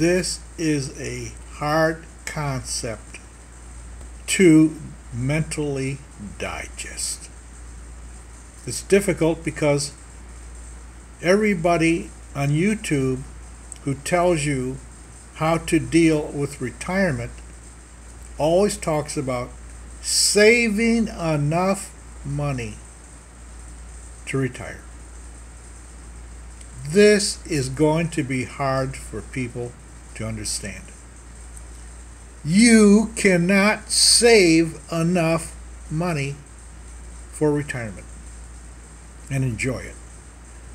this is a hard concept to mentally digest. It's difficult because everybody on YouTube who tells you how to deal with retirement always talks about saving enough money to retire. This is going to be hard for people to understand. You cannot save enough money for retirement and enjoy it.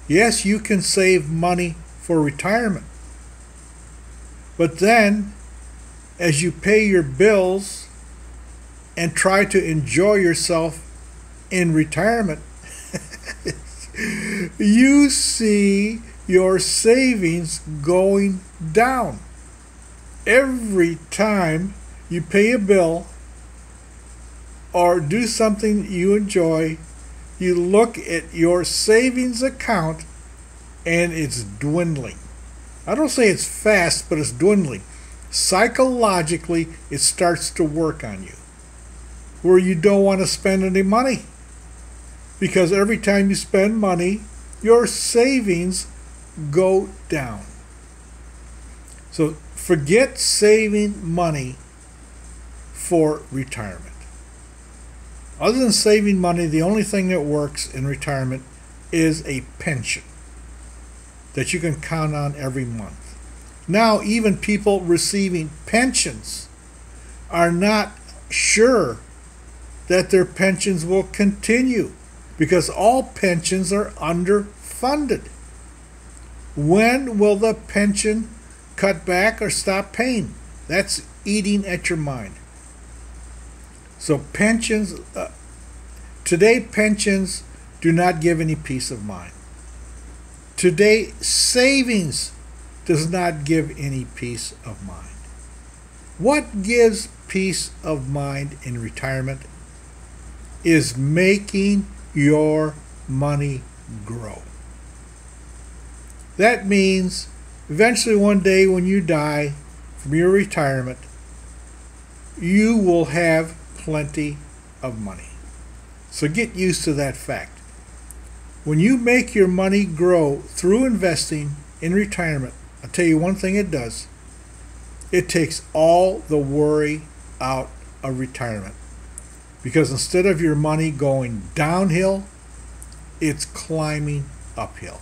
Yes, you can save money for retirement. But then, as you pay your bills and try to enjoy yourself in retirement, you see your savings going down. Every time you pay a bill or do something you enjoy, you look at your savings account and it's dwindling. I don't say it's fast, but it's dwindling. Psychologically, it starts to work on you where you don't want to spend any money. Because every time you spend money, your savings go down. So forget saving money for retirement. Other than saving money, the only thing that works in retirement is a pension that you can count on every month. Now, even people receiving pensions are not sure that their pensions will continue because all pensions are underfunded. When will the pension cut back or stop paying? That's eating at your mind. So, pensions, uh, today, pensions do not give any peace of mind. Today, savings does not give any peace of mind. What gives peace of mind in retirement is making your money grow. That means eventually one day when you die from your retirement, you will have plenty of money. So get used to that fact. When you make your money grow through investing in retirement, I'll tell you one thing it does. It takes all the worry out of retirement. Because instead of your money going downhill, it's climbing uphill.